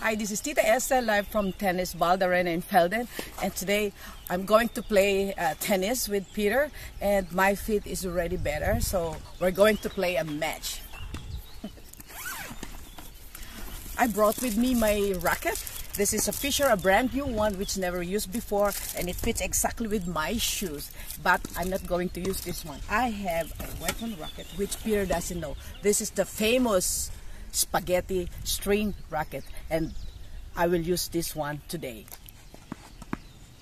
Hi, this is Tita Ester live from Tennis Valdarena in Felden, and today I'm going to play uh, tennis with Peter, and my feet is already better, so we're going to play a match. I brought with me my racket. This is a Fischer, a brand new one which never used before, and it fits exactly with my shoes. But I'm not going to use this one. I have a weapon racket which Peter doesn't know. This is the famous spaghetti string racket and I will use this one today.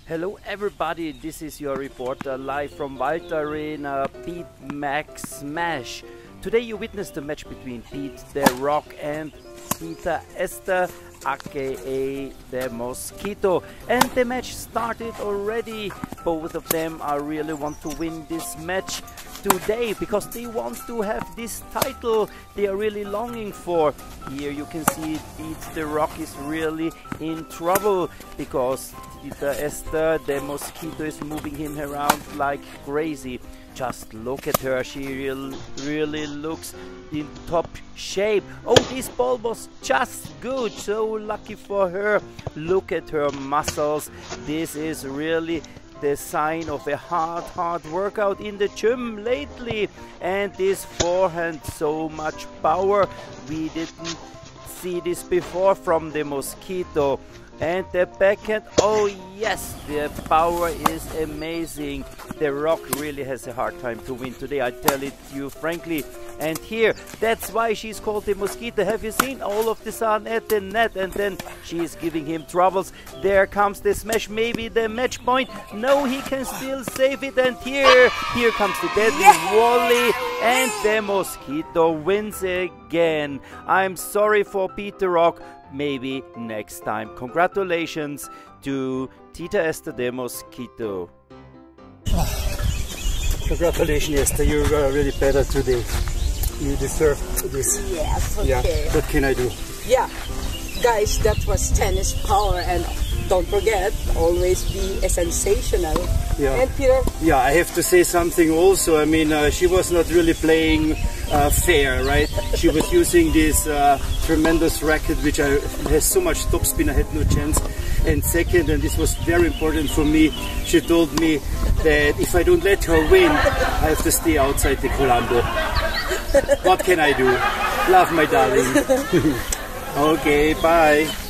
Hello everybody, this is your reporter live from Walter Arena, Pete Max Smash. Today you witnessed the match between Pete the Rock and Tita Ester aka the Mosquito. And the match started already. Both of them are really want to win this match today because they want to have this title they are really longing for. Here you can see Pete the Rock is really in trouble because Tita Ester, the mosquito, is moving him around like crazy. Just look at her, she real, really looks in top shape. Oh, this ball was just good, so lucky for her. Look at her muscles. This is really the sign of a hard, hard workout in the gym lately. And this forehand, so much power. We didn't see this before from the Mosquito. And the backhand, oh yes, the power is amazing. The Rock really has a hard time to win today, I tell it to you frankly. And here, that's why she's called the Mosquito. Have you seen all of the sun at the net? And then she's giving him troubles. There comes the smash, maybe the match point. No, he can still save it. And here, here comes the deadly yeah. volley. And the Mosquito wins again. I'm sorry for Peter Rock. Maybe next time. Congratulations to Tita Ester de Mosquito. Congratulations, Ester. You were really better today you deserve this. Yes, okay. Yeah. What can I do? Yeah. Guys, that was tennis power and don't forget, always be a sensational. Yeah. And Peter? Yeah, I have to say something also. I mean, uh, she was not really playing uh, fair, right? she was using this uh, tremendous racket, which I, has so much topspin, I had no chance. And second, and this was very important for me, she told me that if I don't let her win, I have to stay outside the Colombo what can I do? Love my darling. okay, bye.